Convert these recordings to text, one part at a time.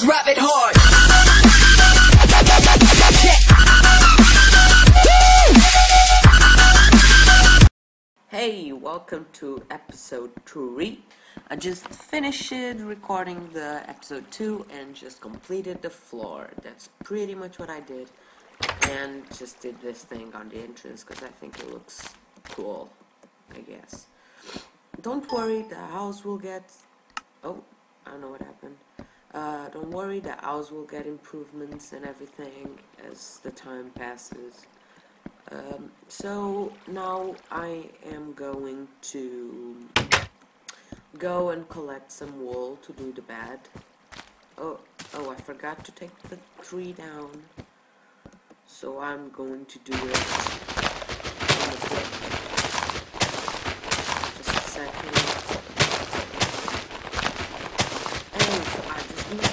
Drop it hard. Hey, welcome to episode 3. I just finished recording the episode 2 and just completed the floor. That's pretty much what I did. And just did this thing on the entrance because I think it looks cool, I guess. Don't worry, the house will get. Oh, I don't know what happened. Uh, don't worry, the house will get improvements and everything as the time passes. Um, so now I am going to go and collect some wool to do the bed. Oh, oh, I forgot to take the tree down. So I'm going to do it. Just a second. Oh, I just need to.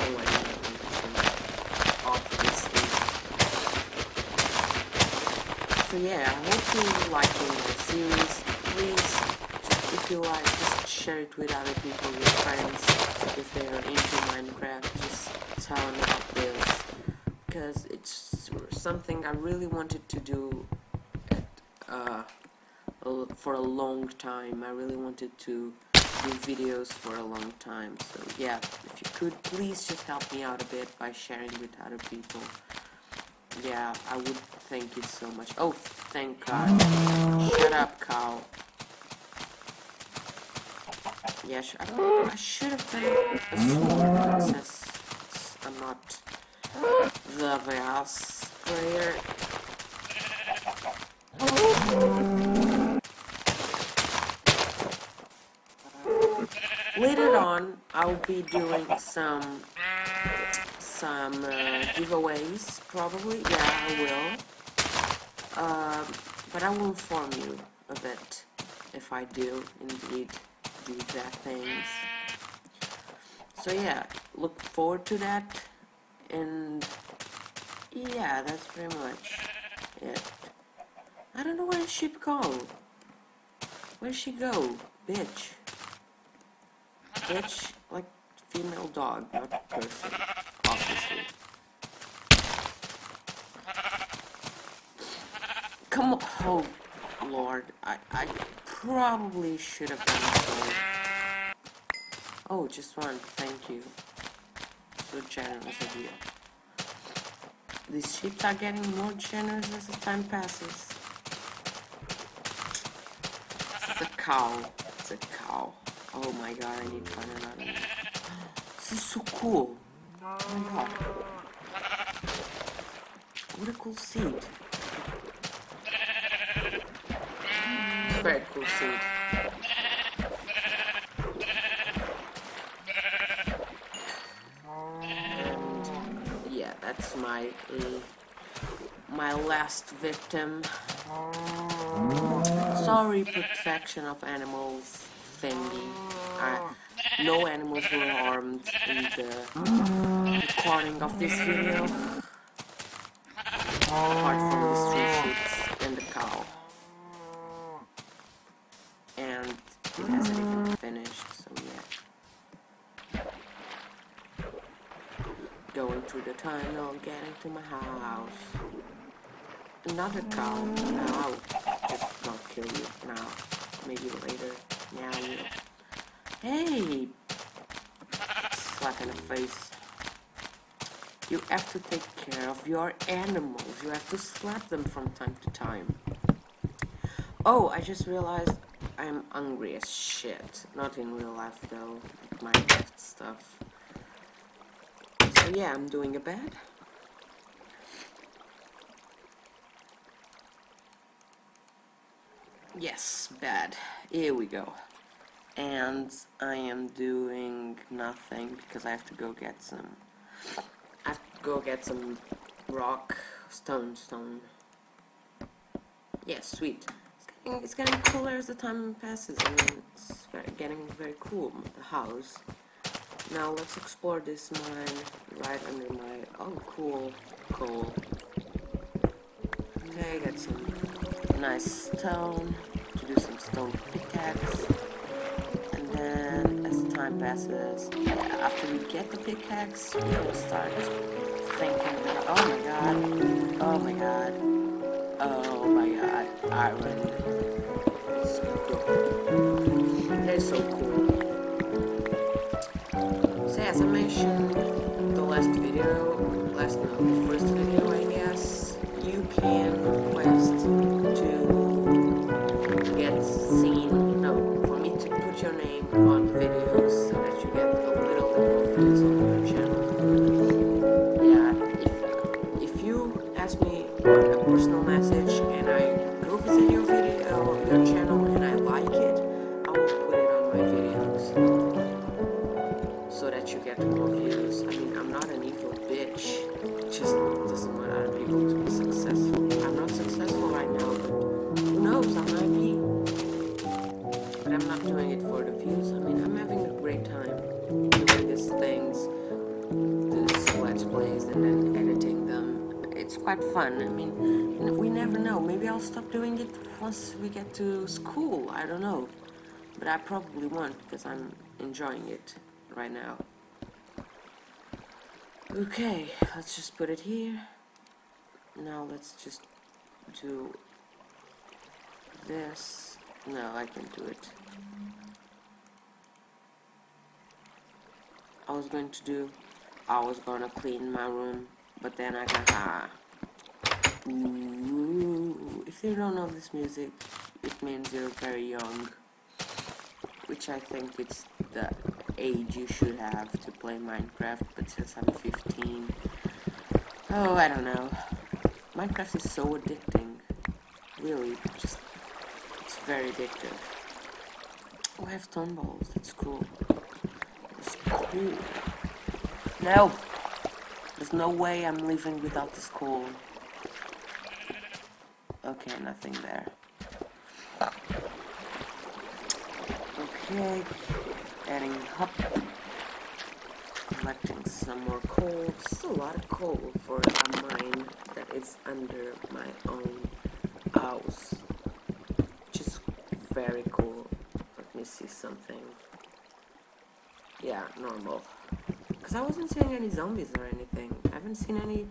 Oh, I need some obviously. So yeah, I hope you're liking the series. Please, if you like, just share it with other people, your friends, if they're into Minecraft. Just tell them about this because it's something I really wanted to do at, uh, for a long time. I really wanted to do videos for a long time. So yeah, if you could, please just help me out a bit by sharing with other people. Yeah, I would thank you so much. Oh, thank God. Shut up, cow. Yeah, sh- I, I should have done a sword since I'm not the best player. Later on, I'll be doing some some uh, giveaways, probably. Yeah, I will. Um, but I will inform you of it if I do indeed do that things. So yeah, look forward to that. And yeah, that's pretty much it. I don't know where she go. Where'd she go, bitch? Bitch, like female dog, not person, Come on, oh lord, I, I probably should have done. Oh, just one, thank you. So generous of you. These sheep are getting more generous as the time passes. It's a cow. It's a cow. Oh my god, I need to find another one. This is so cool. Oh my god. What a cool seed. Yeah, that's my uh, my last victim. Sorry, protection of animals thingy. Uh, no animals were harmed in the recording of this video. Apart from the getting to my house. Another cow. Now, just not kill you now. Maybe later. Now you. Hey! Slap in the face. You have to take care of your animals. You have to slap them from time to time. Oh, I just realized I'm hungry as shit. Not in real life though. Minecraft stuff. So yeah, I'm doing a bed. Yes, bad. Here we go. And I am doing nothing because I have to go get some. I have to go get some rock, stone, stone. Yeah, sweet. It's getting, it's getting cooler as the time passes. I mean, it's very, getting very cool. The house. Now let's explore this mine right under my. Oh, cool, coal. Okay, got some nice stone to do some stone pickaxe. And then as time passes, after we get the pickaxe, we'll start thinking about, oh my god, oh my god, oh my god, iron. They're so cool. So as I mentioned the last video, last no, the first video I guess, you can request views. I mean, I'm not an evil bitch. It just doesn't want other people to be successful. I'm not successful right now, but who knows? I might be. But I'm not doing it for the views. I mean, I'm having a great time doing these things, these let's plays, and then editing them. It's quite fun. I mean, we never know. Maybe I'll stop doing it once we get to school. I don't know. But I probably won't because I'm enjoying it right now. Okay, let's just put it here. Now let's just do this. No, I can do it. I was going to do, I was gonna clean my room, but then I got, ah. Ooh, if you don't know this music, it means you're very young. Which I think it's the age you should have to play Minecraft, but since I'm 15, oh, I don't know. Minecraft is so addicting. Really, just, it's very addictive. Oh, I have stone balls, that's cool. It's cool. No! There's no way I'm leaving without this coal. Okay, nothing there. Okay, adding up, collecting some more coal. Is a lot of coal for a mine that is under my own house, which is very cool. Let me see something. Yeah, normal. Because I wasn't seeing any zombies or anything. I haven't seen any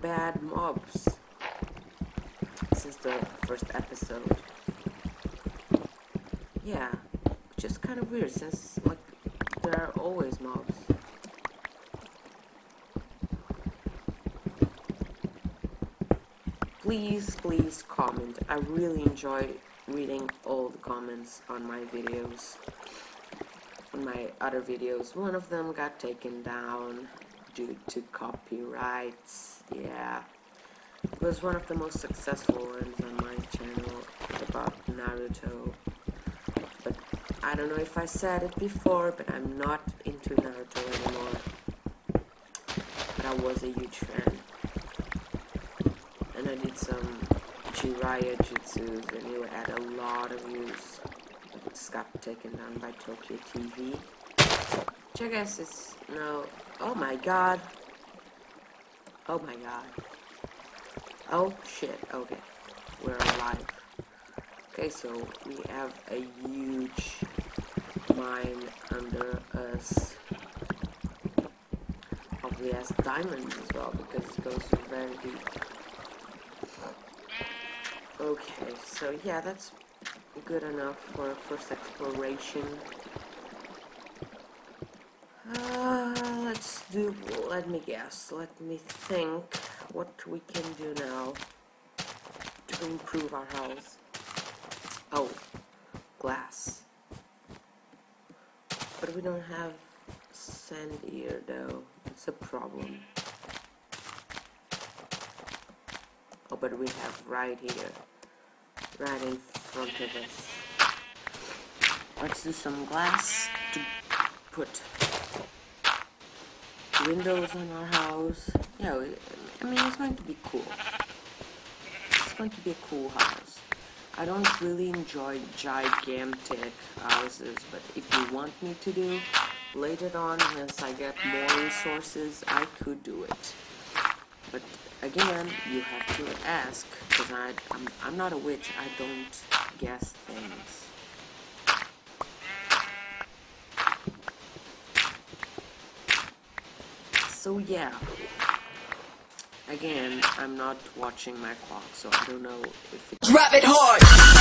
bad mobs since the first episode. Yeah, is kind of weird since like there are always mobs. Please, please comment. I really enjoy reading all the comments on my videos. On my other videos, one of them got taken down due to copyrights. Yeah. It was one of the most successful ones on my channel about Naruto. I don't know if I said it before, but I'm not into Naruto anymore. But I was a huge fan. And I did some Jiraiya jutsus and it had a lot of views. It got taken down by Tokyo TV. Which I guess is no. Oh my god. Oh my god. Oh shit, okay. We're alive. Okay, so we have a huge mine under us. Probably has diamonds as well because it goes very deep. Okay, so yeah, that's good enough for first exploration. Uh, let's do, let me guess, let me think what we can do now to improve our house. Oh, glass. But we don't have sand here though, it's a problem. Oh, but we have right here, right in front of us. Let's do some glass to put windows on our house. Yeah, I mean, it's going to be cool. It's going to be a cool house. I don't really enjoy gigantic houses, but if you want me to do, later on, once I get more resources, I could do it. But again, you have to ask, because I'm, I'm not a witch, I don't guess things. So yeah, Again, I'm not watching my clock, so I don't know if it's Drop it hard.